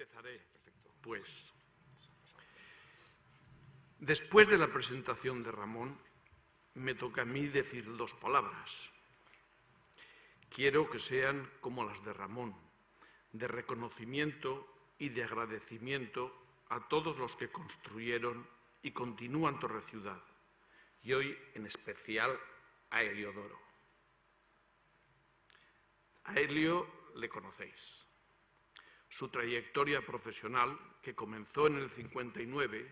Empezaré, pues. Después de la presentación de Ramón, me toca a mí decir dos palabras. Quiero que sean como las de Ramón, de reconocimiento y de agradecimiento a todos los que construyeron y continúan Torre Ciudad, y hoy en especial a Heliodoro. A Helio le conocéis. Su trayectoria profesional, que comenzó en el 59,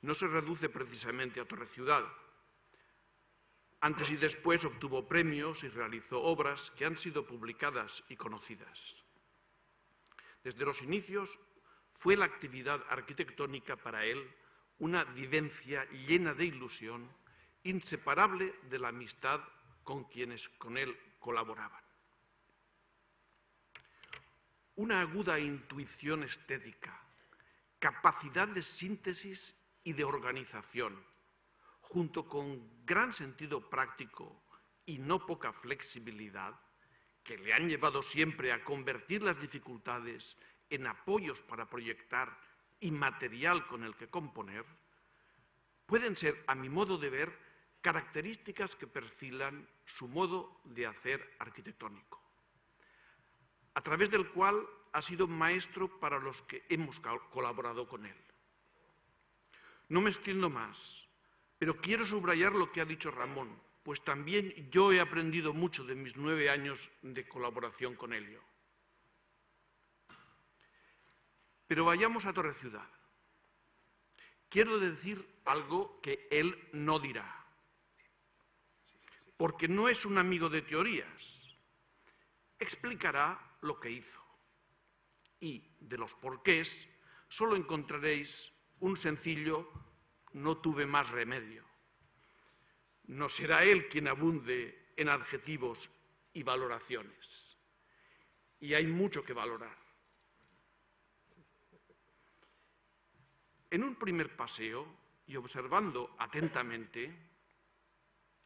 no se reduce precisamente a Torre Ciudad. Antes y después obtuvo premios y realizó obras que han sido publicadas y conocidas. Desde los inicios fue la actividad arquitectónica para él una vivencia llena de ilusión, inseparable de la amistad con quienes con él colaboraban. Una aguda intuición estética, capacidad de síntesis y de organización, junto con gran sentido práctico y no poca flexibilidad, que le han llevado siempre a convertir las dificultades en apoyos para proyectar y material con el que componer, pueden ser, a mi modo de ver, características que perfilan su modo de hacer arquitectónico, a través del cual ha sido maestro para los que hemos colaborado con él. No me extiendo más, pero quiero subrayar lo que ha dicho Ramón, pues también yo he aprendido mucho de mis nueve años de colaboración con Helio. Pero vayamos a Torre Ciudad. Quiero decir algo que él no dirá, porque no es un amigo de teorías. Explicará lo que hizo. Y de los porqués solo encontraréis un sencillo no tuve más remedio. No será él quien abunde en adjetivos y valoraciones. Y hay mucho que valorar. En un primer paseo y observando atentamente,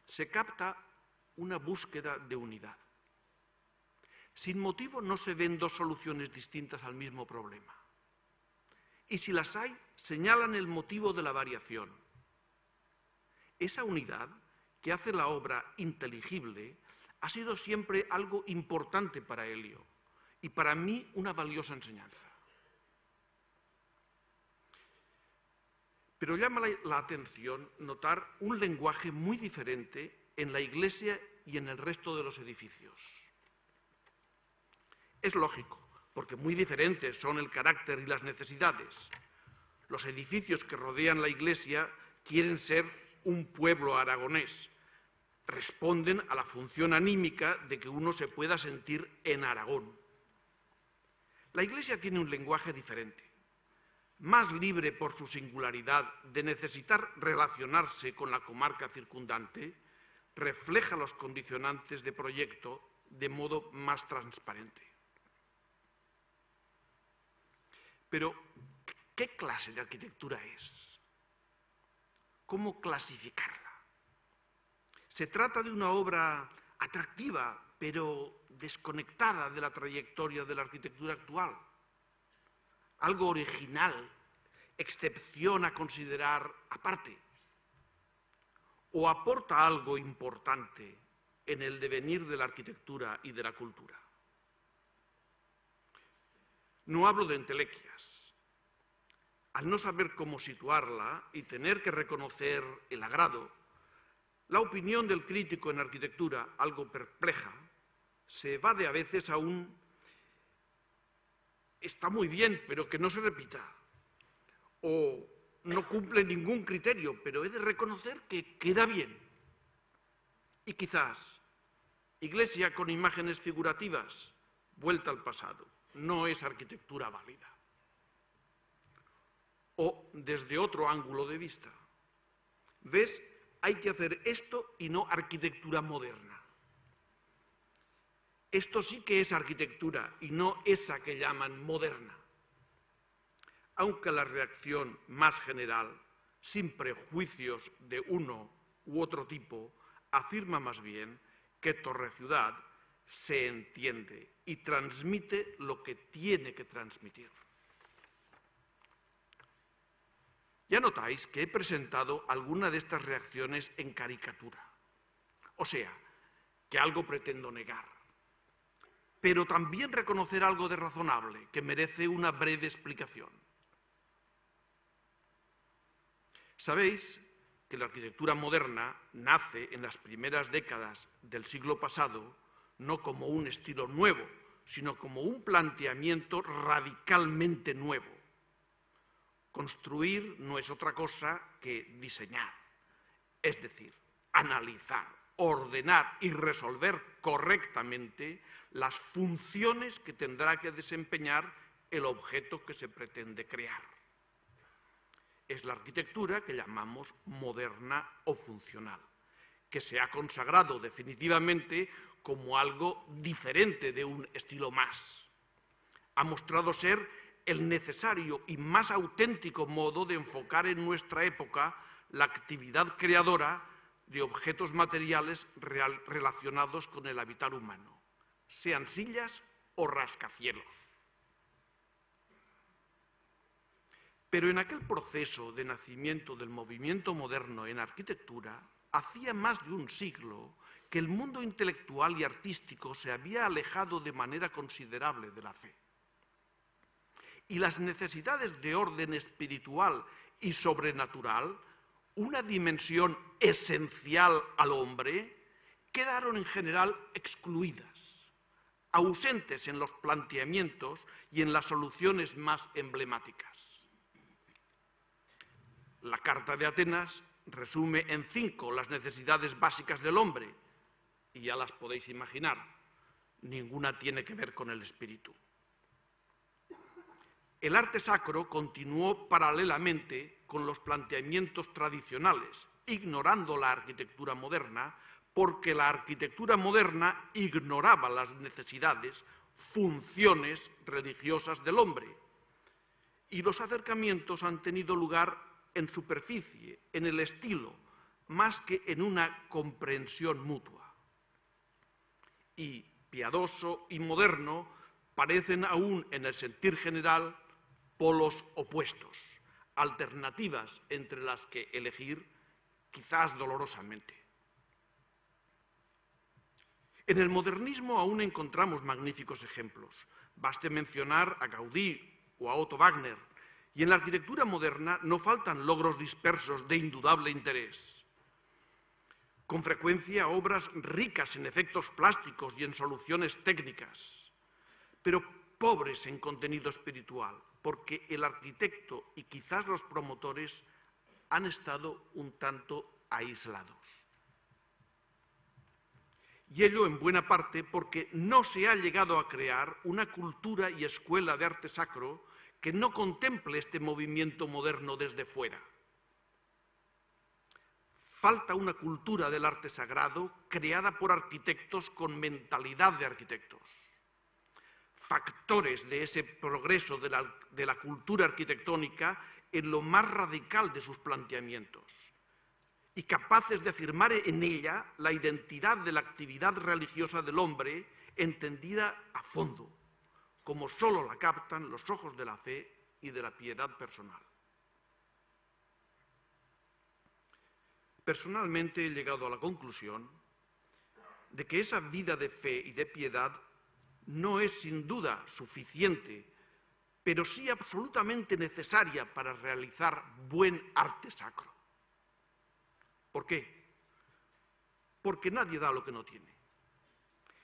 se capta una búsqueda de unidad. Sin motivo no se ven dos soluciones distintas al mismo problema. Y si las hay, señalan el motivo de la variación. Esa unidad, que hace la obra inteligible, ha sido siempre algo importante para Helio y para mí una valiosa enseñanza. Pero llama la, atención notar un lenguaje muy diferente en la iglesia y en el resto de los edificios. Es lógico, porque muy diferentes son el carácter y las necesidades. Los edificios que rodean la iglesia quieren ser un pueblo aragonés. Responden a la función anímica de que uno se pueda sentir en Aragón. La iglesia tiene un lenguaje diferente más libre por su singularidad de necesitar relacionarse con la comarca circundante, refleja los condicionantes de proyecto de modo más transparente. Pero, ¿qué clase de arquitectura es? ¿Cómo clasificarla? Se trata de una obra atractiva, pero desconectada de la trayectoria de la arquitectura actual algo original, excepción a considerar aparte, o aporta algo importante en el devenir de la arquitectura y de la cultura. No hablo de entelequias. Al no saber cómo situarla y tener que reconocer el agrado, la opinión del crítico en arquitectura, algo perpleja, se evade a veces a un está muy bien, pero que no se repita. O no cumple ningún criterio, pero he de reconocer que queda bien. Y quizás, iglesia con imágenes figurativas, vuelta al pasado, no es arquitectura válida. O desde otro ángulo de vista. ¿Ves? Hay que hacer esto y no arquitectura moderna. Esto sí que es arquitectura y no esa que llaman moderna. Aunque la reacción más general, sin prejuicios de uno u otro tipo, afirma más bien que Torre Ciudad se entiende y transmite lo que tiene que transmitir. Ya notáis que he presentado alguna de estas reacciones en caricatura. O sea, que algo pretendo negar. Pero también reconocer algo de razonable que merece una breve explicación. Sabéis que la arquitectura moderna nace en las primeras décadas del siglo pasado no como un estilo nuevo, sino como un planteamiento radicalmente nuevo. Construir no es otra cosa que diseñar, es decir, analizar, ordenar y resolver correctamente las funciones que tendrá que desempeñar el objeto que se pretende crear. Es la arquitectura que llamamos moderna o funcional, que se ha consagrado definitivamente como algo diferente de un estilo más. Ha mostrado ser el necesario y más auténtico modo de enfocar en nuestra época la actividad creadora de objetos materiales relacionados con el habitar humano, sean sillas o rascacielos. Pero en aquel proceso de nacimiento del movimiento moderno en arquitectura, hacía más de un siglo que el mundo intelectual y artístico se había alejado de manera considerable de la fe. Y las necesidades de orden espiritual y sobrenatural, una dimensión esencial al hombre, quedaron en general excluidas, ausentes en los planteamientos y en las soluciones más emblemáticas. La Carta de Atenas resume en cinco las necesidades básicas del hombre, y ya las podéis imaginar, ninguna tiene que ver con el espíritu. El arte sacro continuó paralelamente con los planteamientos tradicionales, ignorando la arquitectura moderna, porque la arquitectura moderna ignoraba las necesidades, funciones religiosas del hombre. Y los acercamientos han tenido lugar en superficie, en el estilo, más que en una comprensión mutua y piadoso y moderno parecen aún en el sentir general polos opuestos, alternativas entre las que elegir quizás dolorosamente. En el modernismo aún encontramos magníficos ejemplos. Baste mencionar a Gaudí o a Otto Wagner, y en la arquitectura moderna no faltan logros dispersos de indudable interés con frecuencia obras ricas en efectos plásticos y en soluciones técnicas, pero pobres en contenido espiritual, porque el arquitecto y quizás los promotores han estado un tanto aislados. Y ello en buena parte porque no se ha llegado a crear una cultura y escuela de arte sacro que no contemple este movimiento moderno desde fuera falta una cultura del arte sagrado creada por arquitectos con mentalidad de arquitectos. Factores de ese progreso de la, cultura arquitectónica en lo más radical de sus planteamientos y capaces de afirmar en ella la identidad de la actividad religiosa del hombre entendida a fondo, como sólo la captan los ojos de la fe y de la piedad personal. Personalmente he llegado a la conclusión de que esa vida de fe y de piedad no es sin duda suficiente, pero sí absolutamente necesaria para realizar buen arte sacro. ¿Por qué? Porque nadie da lo que no tiene.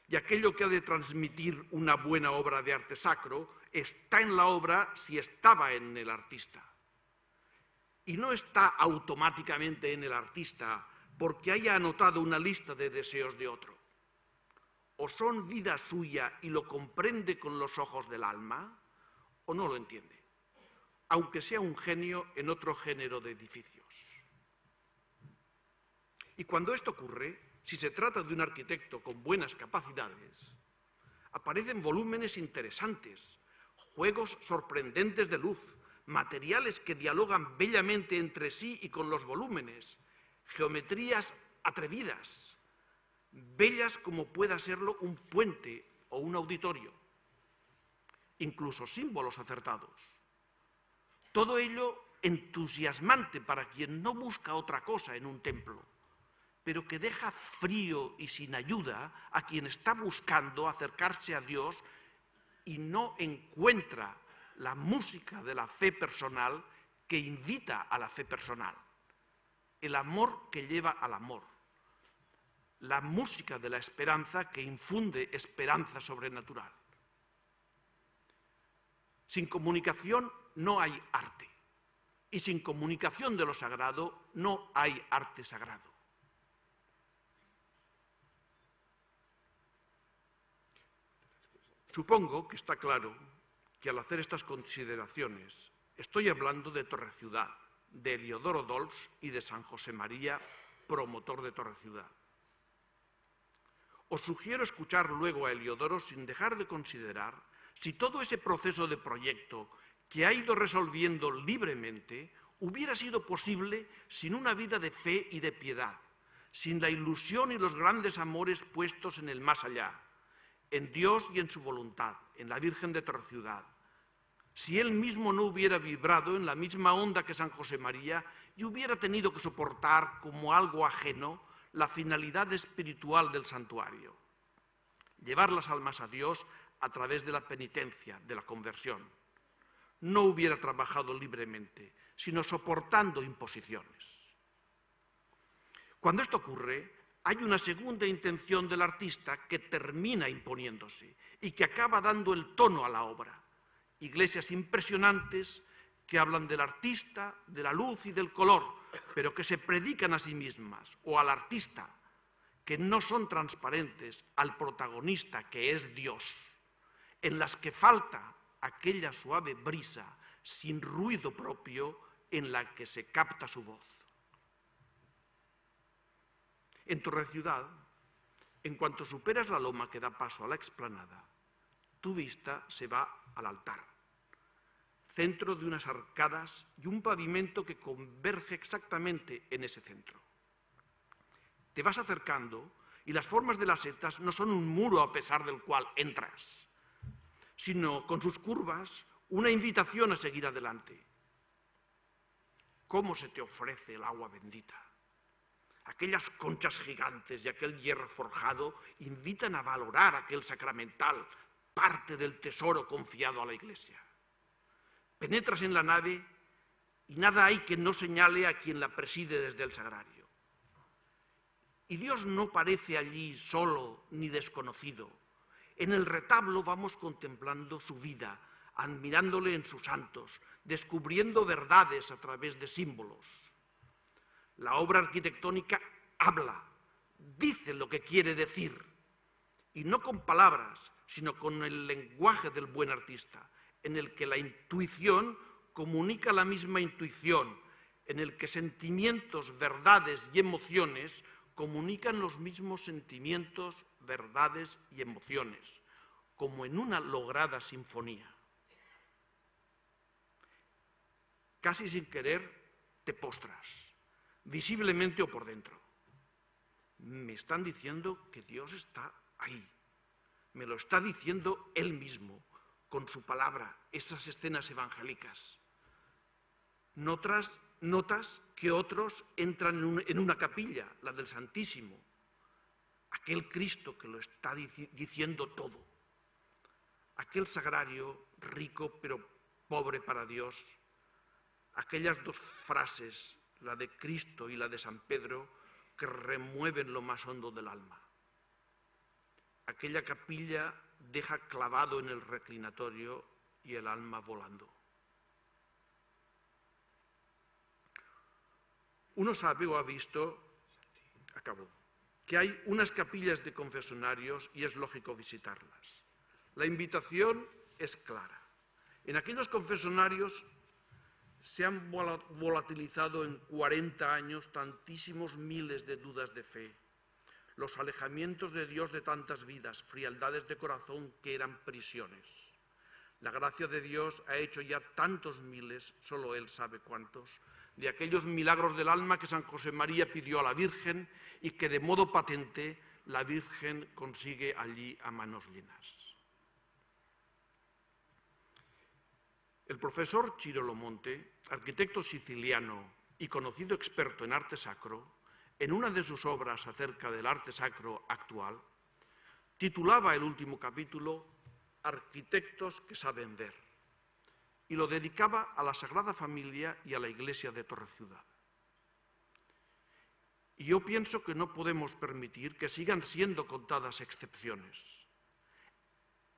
Y aquello que ha de transmitir una buena obra de arte sacro está en la obra si estaba en el artista y no está automáticamente en el artista porque haya anotado una lista de deseos de otro. O son vida suya y lo comprende con los ojos del alma, o no lo entiende, aunque sea un genio en otro género de edificios. Y cuando esto ocurre, si se trata de un arquitecto con buenas capacidades, aparecen volúmenes interesantes, juegos sorprendentes de luz, materiales que dialogan bellamente entre sí y con los volúmenes, geometrías atrevidas, bellas como pueda serlo un puente o un auditorio, incluso símbolos acertados. Todo ello entusiasmante para quien no busca otra cosa en un templo, pero que deja frío y sin ayuda a quien está buscando acercarse a Dios y no encuentra la música de la fe personal que invita a la fe personal, el amor que lleva al amor, la música de la esperanza que infunde esperanza sobrenatural. Sin comunicación no hay arte. Y sin comunicación de lo sagrado no hay arte sagrado. Supongo que está claro que al hacer estas consideraciones estoy hablando de Torre Ciudad, de Eliodoro Dolz y de San José María, promotor de Torre Ciudad. Os sugiero escuchar luego a Eliodoro sin dejar de considerar si todo ese proceso de proyecto que ha ido resolviendo libremente hubiera sido posible sin una vida de fe y de piedad, sin la ilusión y los grandes amores puestos en el más allá, en Dios y en su voluntad, en la Virgen de Ciudad. Si él mismo no hubiera vibrado en la misma onda que San José María y hubiera tenido que soportar como algo ajeno la finalidad espiritual del santuario, llevar las almas a Dios a través de la penitencia, de la conversión. No hubiera trabajado libremente, sino soportando imposiciones. Cuando esto ocurre, hay una segunda intención del artista que termina imponiéndose y que acaba dando el tono a la obra. Iglesias impresionantes que hablan del artista, de la luz y del color, pero que se predican a sí mismas o al artista, que no son transparentes al protagonista que es Dios en las que falta aquella suave brisa sin ruido propio en la que se capta su voz. En Torre Ciudad, en cuanto superas la loma que da paso a la explanada, tu vista se va al altar, centro de unas arcadas y un pavimento que converge exactamente en ese centro. Te vas acercando y las formas de las setas no son un muro a pesar del cual entras sino con sus curvas una invitación a seguir adelante. ¿Cómo se te ofrece el agua bendita? Aquellas conchas gigantes y aquel hierro forjado invitan a valorar aquel sacramental, parte del tesoro confiado a la Iglesia. Penetras en la nave y nada hay que no señale a quien la preside desde el sagrario. Y Dios no parece allí solo ni desconocido, en el retablo vamos contemplando su vida, admirándole en sus santos, descubriendo verdades a través de símbolos. La obra arquitectónica habla, dice lo que quiere decir, y no con palabras, sino con el lenguaje del buen artista, en el que la intuición comunica la misma intuición, en el que sentimientos, verdades y emociones comunican los mismos sentimientos, verdades y emociones, como en una lograda sinfonía. Casi sin querer te postras, visiblemente o por dentro. Me están diciendo que Dios está ahí. Me lo está diciendo Él mismo, con su palabra, esas escenas evangélicas. Notas, notas que otros entran en una capilla, la del Santísimo, aquel Cristo que lo está diciendo todo, aquel sagrario rico pero pobre para Dios, aquellas dos frases, la de Cristo y la de San Pedro, que remueven lo más hondo del alma. Aquella capilla deja clavado en el reclinatorio y el alma volando. Uno sabe o ha visto, acabó, que hay unas capillas de confesionarios y es lógico visitarlas. La invitación es clara. En aquellos confesionarios se han volatilizado en 40 años tantísimos miles de dudas de fe, los alejamientos de Dios de tantas vidas, frialdades de corazón que eran prisiones. La gracia de Dios ha hecho ya tantos miles, solo Él sabe cuántos, de aquellos milagros del alma que San José María pidió a la Virgen y que de modo patente la Virgen consigue allí a manos llenas. El profesor Ciro Lomonte, arquitecto siciliano y conocido experto en arte sacro, en una de sus obras acerca del arte sacro actual, titulaba el último capítulo Arquitectos que saben ver y lo dedicaba a la Sagrada Familia y a la Iglesia de Torreciudad. Y yo pienso que no podemos permitir que sigan siendo contadas excepciones.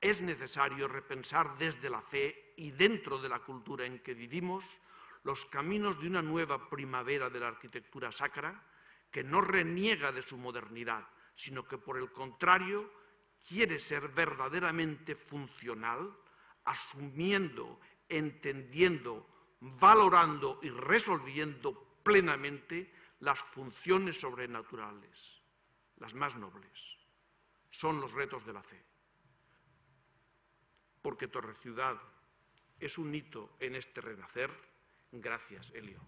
Es necesario repensar desde la fe y dentro de la cultura en que vivimos los caminos de una nueva primavera de la arquitectura sacra que no reniega de su modernidad, sino que por el contrario quiere ser verdaderamente funcional, asumiendo, entendiendo, valorando y resolviendo plenamente las funciones sobrenaturales, las más nobles, son los retos de la fe. Porque Torre Ciudad es un hito en este renacer. Gracias, Elio.